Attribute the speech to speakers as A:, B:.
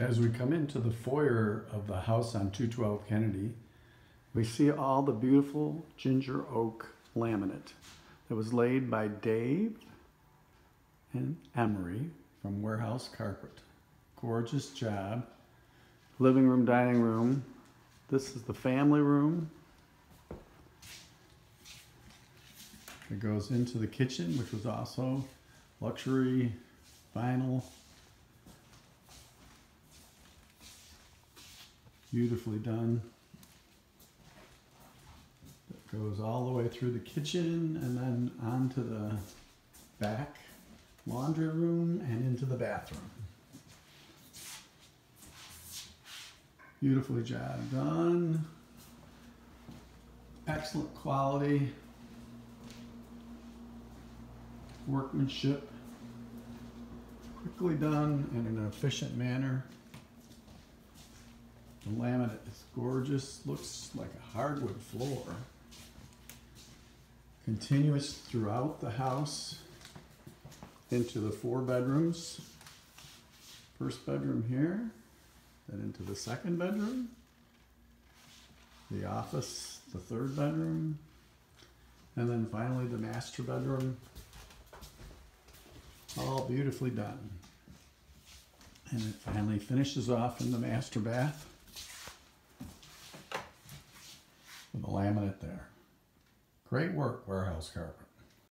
A: As we come into the foyer of the house on 212 Kennedy, we see all the beautiful ginger oak laminate that was laid by Dave and Emory from Warehouse Carpet. Gorgeous job. Living room, dining room. This is the family room. It goes into the kitchen, which was also luxury vinyl. Beautifully done. It goes all the way through the kitchen and then onto the back laundry room and into the bathroom. Beautifully job done. Excellent quality. Workmanship. Quickly done in an efficient manner. Laminate is gorgeous, looks like a hardwood floor. Continuous throughout the house into the four bedrooms. First bedroom here, then into the second bedroom. The office, the third bedroom. And then finally the master bedroom. All beautifully done. And it finally finishes off in the master bath with the laminate there. Great work, Warehouse Carpet.